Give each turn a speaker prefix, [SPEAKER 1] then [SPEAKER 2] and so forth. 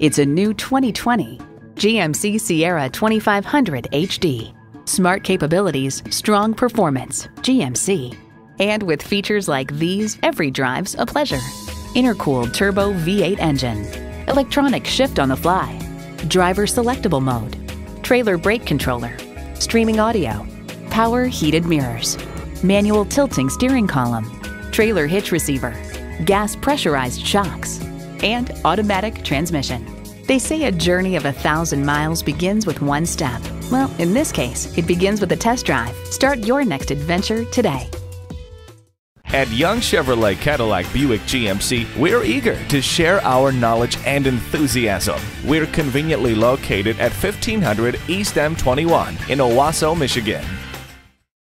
[SPEAKER 1] It's a new 2020 GMC Sierra 2500 HD. Smart capabilities, strong performance, GMC. And with features like these, every drive's a pleasure. Intercooled turbo V8 engine, electronic shift on the fly, driver selectable mode, trailer brake controller, streaming audio, power heated mirrors, manual tilting steering column, trailer hitch receiver, gas pressurized shocks, and automatic transmission. They say a journey of a thousand miles begins with one step. Well, in this case, it begins with a test drive. Start your next adventure today.
[SPEAKER 2] At Young Chevrolet Cadillac Buick GMC, we're eager to share our knowledge and enthusiasm. We're conveniently located at 1500 East M21 in Owosso, Michigan.